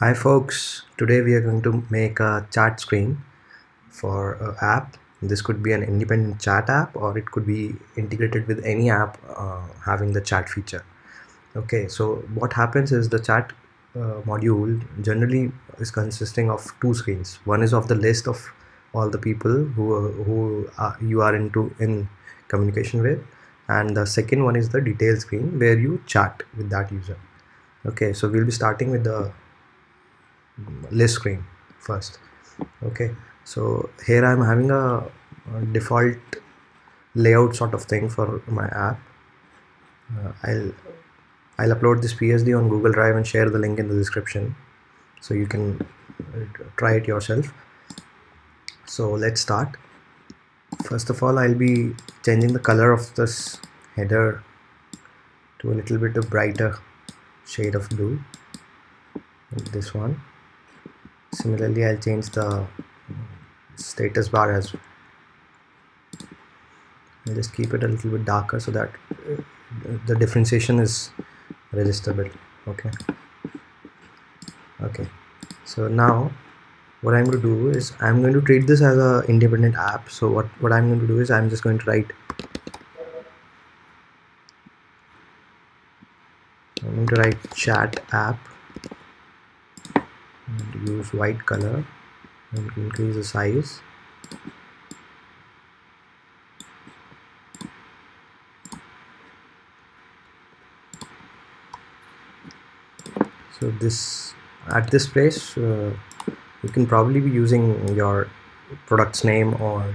Hi folks, today we are going to make a chat screen for an app. This could be an independent chat app or it could be integrated with any app uh, having the chat feature. Okay, so what happens is the chat uh, module generally is consisting of two screens. One is of the list of all the people who, who you are into in communication with and the second one is the detail screen where you chat with that user. Okay, so we'll be starting with the list screen first. Okay? So here I'm having a, default layout sort of thing for my app. Uh, I'll I'll upload this PSD on Google Drive and share the link in the description so you can uh, try it yourself. So let's start. First of all I'll be changing the color of this header to a little bit of brighter shade of blue. This one similarly I'll change the status bar as well. I'll just keep it a little bit darker so that uh, the differentiation is registerable okay? Okay so now what I'm going to do is I'm going to treat this as a independent app. So what what I'm going to do is I'm just going to write I'm going to write chat app use white color and increase the size. So this at this place uh, you can probably be using your product's name or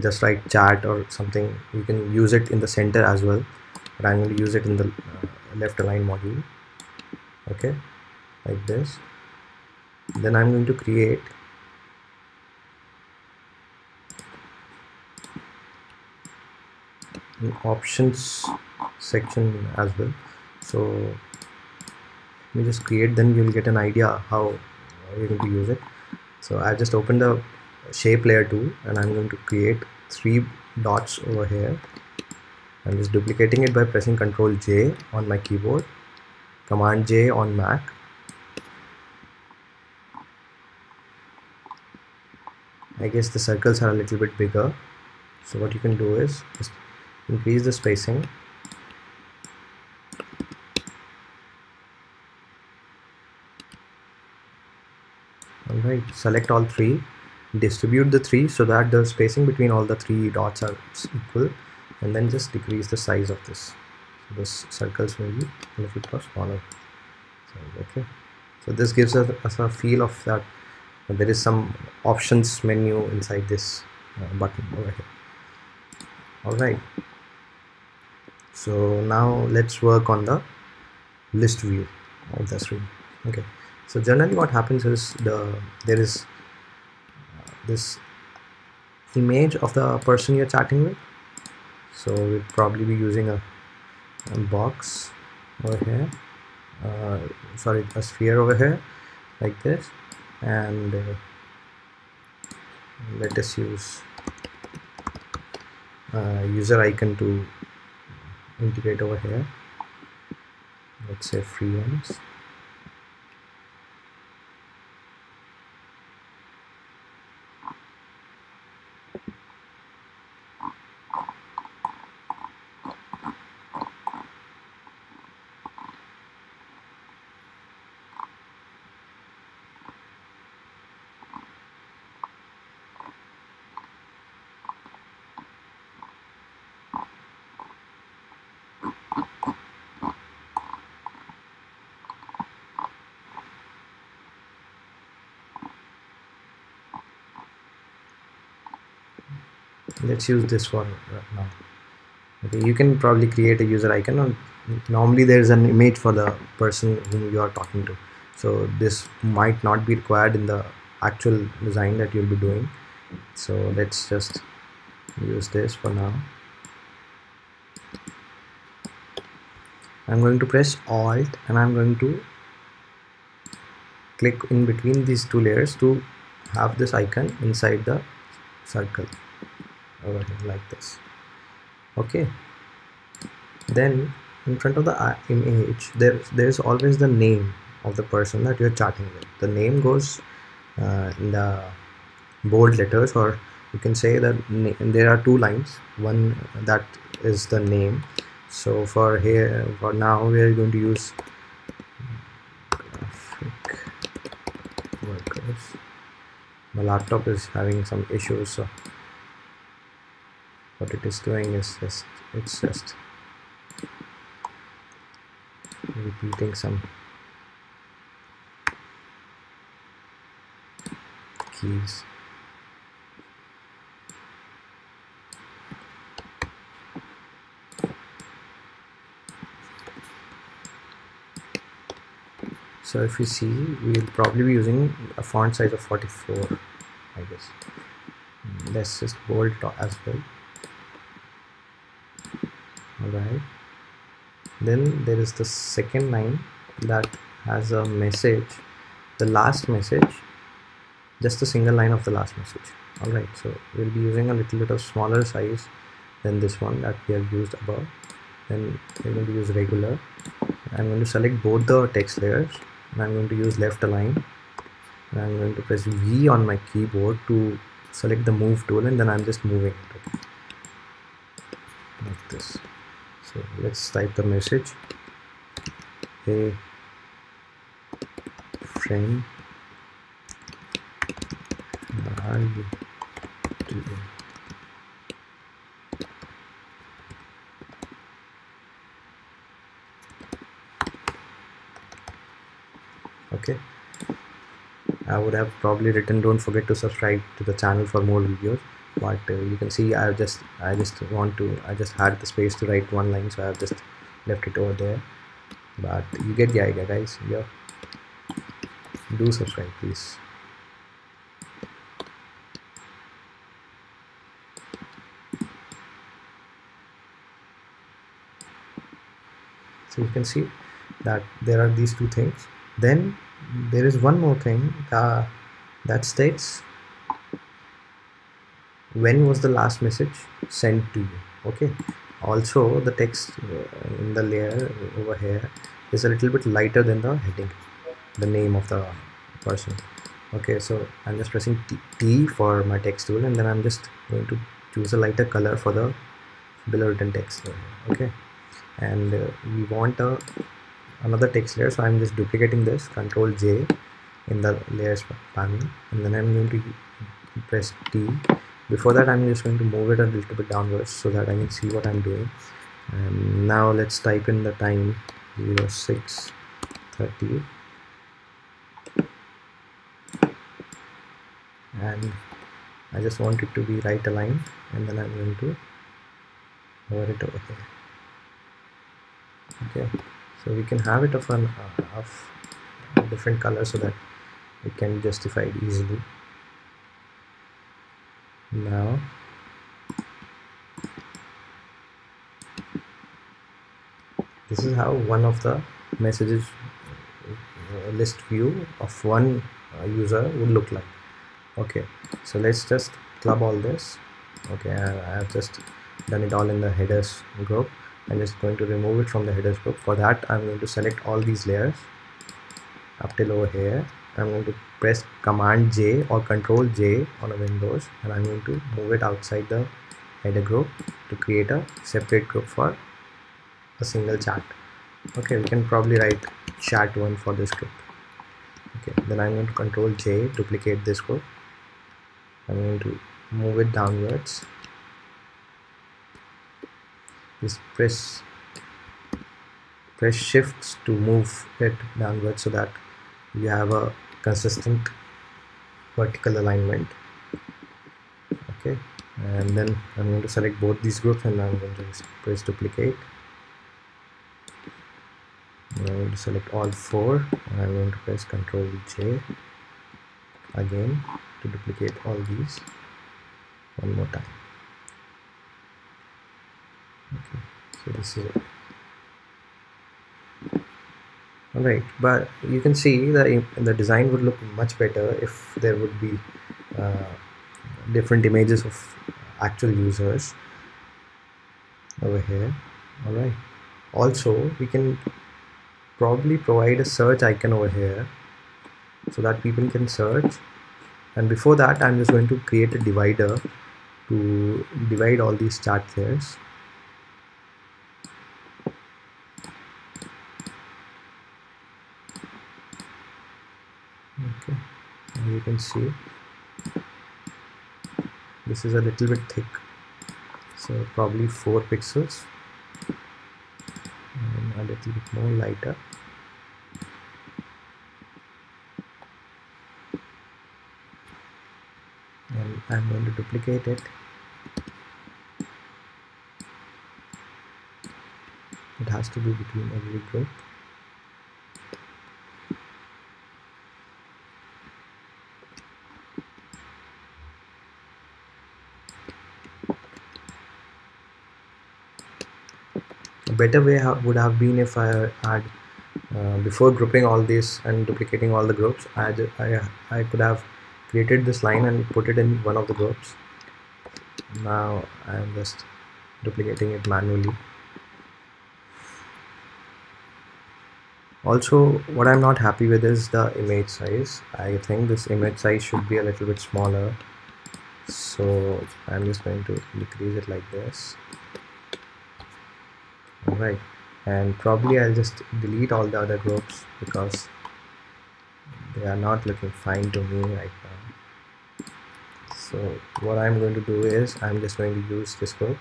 just write chat or something. You can use it in the center as well. But I'm going to use it in the uh, left align module. Okay like this then I'm going to create an options section as well. So let me just create then you'll get an idea how you're going to use it. So I've just opened the shape layer tool and I'm going to create three dots over here. I'm just duplicating it by pressing ctrl J on my keyboard command J on Mac I guess the circles are a little bit bigger. So what you can do is just increase the spacing. Alright select all three distribute the three so that the spacing between all the three dots are equal and then just decrease the size of this. So this circles will be a little bit smaller. So, okay. So this gives us, us a feel of that there is some options menu inside this uh, button over here. All right. So now let's work on the list view of the screen. Okay. So generally what happens is the there is uh, this image of the person you're chatting with. So we'll probably be using a, a box over here. Uh, sorry a sphere over here like this and uh, let us use uh, user icon to integrate over here. Let's say free ones let's use this for now. Okay you can probably create a user icon. And normally there's an image for the person whom you are talking to. So this might not be required in the actual design that you'll be doing. So let's just use this for now. I'm going to press alt and I'm going to click in between these two layers to have this icon inside the circle over here like this. Okay. Then in front of the image there there's always the name of the person that you're chatting with. The name goes uh, in the bold letters or you can say that there are two lines. One that is the name. So for here for now we are going to use graphic workers. My laptop is having some issues so it is doing is just it's just repeating some keys. So if you see we'll probably be using a font size of 44 I guess. Mm, let's just bold as well alright. Then there is the second line that has a message. The last message. Just a single line of the last message. Alright so we'll be using a little bit of smaller size than this one that we have used above. Then we're going to use regular. I'm going to select both the text layers and I'm going to use left align. And I'm going to press V on my keyboard to select the move tool and then I'm just moving it. Like this so let's type the message. Hey friend doing okay. I would have probably written don't forget to subscribe to the channel for more videos but uh, you can see I just I just want to I just had the space to write one line so I've just left it over there. But you get the idea guys. Yeah. Do subscribe please. So you can see that there are these two things. Then there is one more thing uh, that states when was the last message sent to you? Okay. Also the text uh, in the layer over here is a little bit lighter than the heading the name of the person. Okay so I'm just pressing T, for my text tool and then I'm just going to choose a lighter color for the below written text okay? And uh, we want a another text layer so I'm just duplicating this control J in the layers panel and then I'm going to press T before that I'm just going to move it a little bit downwards so that I can see what I'm doing. And now let's type in the time 0630 and I just want it to be right aligned and then I'm going to hover it over here okay so we can have it of an uh, of a different color so that it can be justified easily now this is how one of the messages uh, list view of one uh, user would look like. Okay so let's just club all this. Okay I, I have just done it all in the headers group. I'm just going to remove it from the headers group. For that I'm going to select all these layers up till over here I'm going to press command J or control J on a Windows and I'm going to move it outside the header group to create a separate group for a single chat okay we can probably write chat one for this group. Okay then I'm going to control J duplicate this group. I'm going to move it downwards. Just press press shifts to move it downwards so that you have a consistent vertical alignment. Okay? And then I'm going to select both these groups and I'm going to press duplicate. I'm going to select all four and I'm going to press Ctrl J again to duplicate all these one more time. Okay? So this is it Alright, but you can see that the design would look much better if there would be uh, different images of actual users over here. Alright. Also, we can probably provide a search icon over here so that people can search and before that I'm just going to create a divider to divide all these chart layers okay as you can see. This is a little bit thick so probably 4 pixels and a little bit more lighter. And I'm going to duplicate it. It has to be between every group better way would have been if I had uh, before grouping all these and duplicating all the groups I, I, I could have created this line and put it in one of the groups. Now I'm just duplicating it manually. Also what I'm not happy with is the image size. I think this image size should be a little bit smaller. So I'm just going to decrease it like this alright and probably I'll just delete all the other groups because they are not looking fine to me right now. So what I'm going to do is I'm just going to use this group.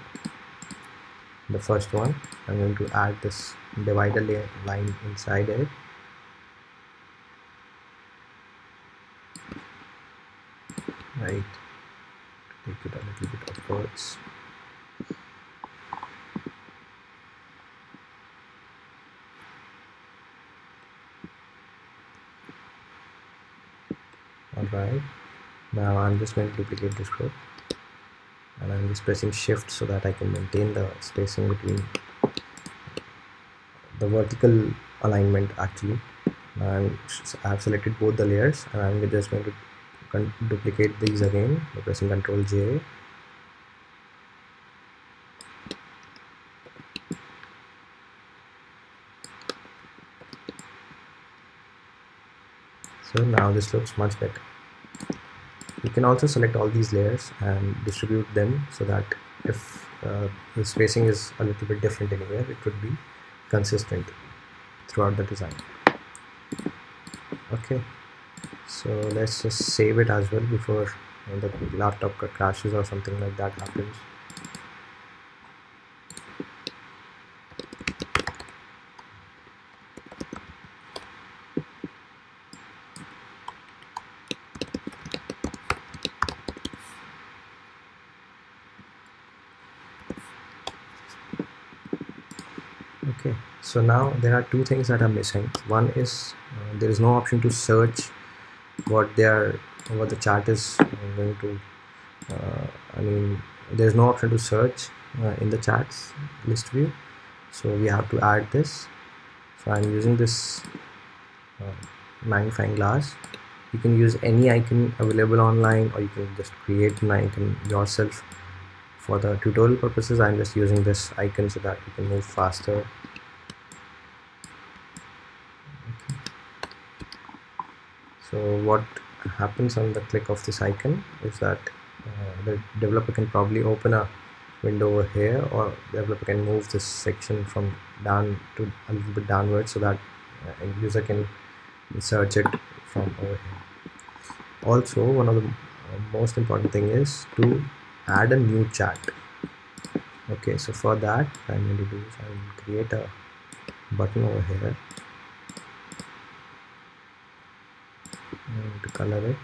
The first one I'm going to add this divider line inside it. Right. Take it a little bit upwards alright now I'm just going to duplicate this group. And I'm just pressing shift so that I can maintain the spacing between the vertical alignment actually. And I've selected both the layers and I'm just going to duplicate these again by pressing ctrl J. So now this looks much better you can also select all these layers and distribute them so that if uh, the spacing is a little bit different anywhere it would be consistent throughout the design. Okay. So let's just save it as well before the laptop crashes or something like that happens okay so now there are two things that are missing. One is uh, there is no option to search what they are what the chart is going to uh, I mean there's no option to search uh, in the charts list view. So we have to add this. So I'm using this uh, magnifying glass. You can use any icon available online or you can just create an icon yourself. For the tutorial purposes I'm just using this icon so that you can move faster so what happens on the click of this icon is that uh, the developer can probably open a window over here or the developer can move this section from down to a little bit downward so that uh, a user can search it from over here. Also one of the uh, most important thing is to add a new chart okay so for that I'm going to do is I will create a button over here to color it.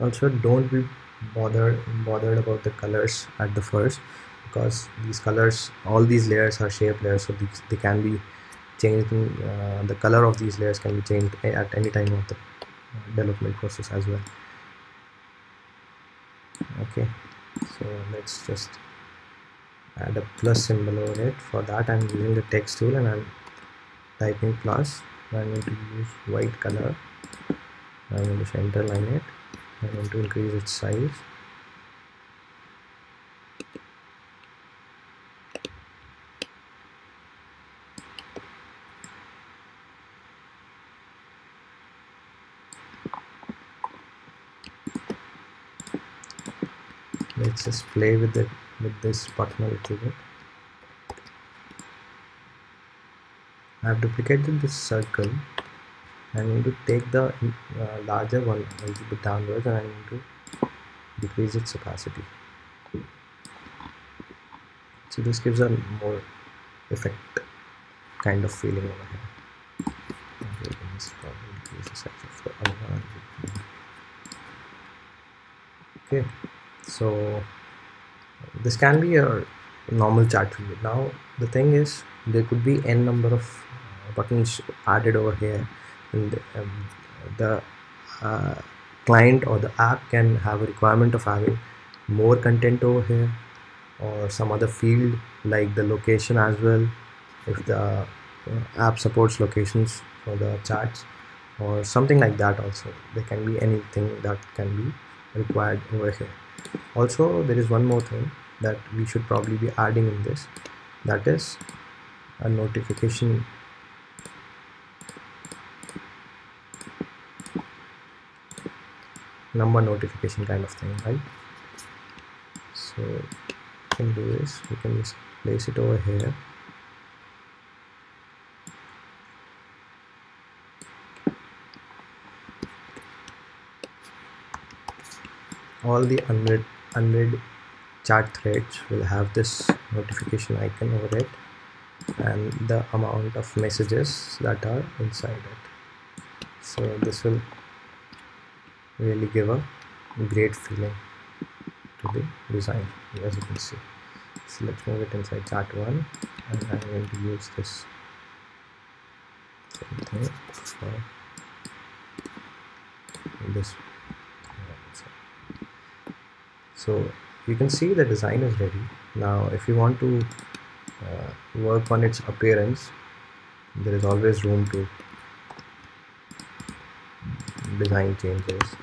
Also don't be bothered bothered about the colors at the first because these colors all these layers are shape layers so they can be changed uh, the color of these layers can be changed at any time of the development process as well. Okay so let's just add a plus symbol over it. For that I'm using the text tool and I'm typing plus. I'm going to use white color. I'm going to center line it. I'm going to increase its size. Let's just play with it with this button a little bit I have duplicated this circle. I'm going to take the uh, larger one a little bit downwards and I'm going to decrease its opacity. So this gives a more effect kind of feeling over here. Okay so this can be a normal chart view now the thing is there could be n number of uh, buttons added over here and um, the uh, client or the app can have a requirement of having more content over here or some other field like the location as well if the uh, app supports locations for the charts or something like that also. There can be anything that can be required over here. Also there is one more thing that we should probably be adding in this. That is a notification. Number notification kind of thing right? So we can do this. We can just place it over here. All the unread unread chart threads will have this notification icon over it and the amount of messages that are inside it. So this will really give a great feeling to the design as you can see. So let's move it inside chart 1 and I'm going to use this same thing for this so you can see the design is ready. Now if you want to uh, work on its appearance there is always room to design changes.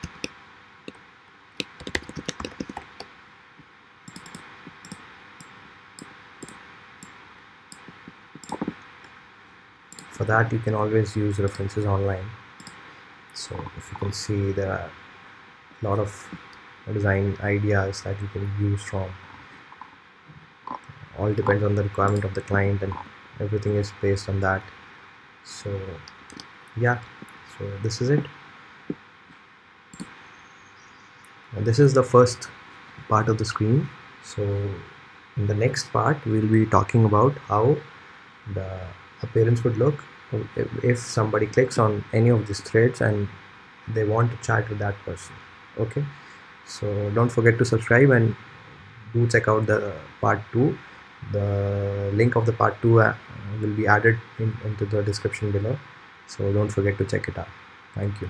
For that you can always use references online. So if you can see there are a lot of design ideas that you can use from. All depends on the requirement of the client and everything is based on that. So yeah. So this is it. And this is the first part of the screen. So in the next part we'll be talking about how the appearance would look. If somebody clicks on any of these threads and they want to chat with that person. Okay so don't forget to subscribe and do check out the part 2 the link of the part 2 uh, will be added in, into the description below. So don't forget to check it out. Thank you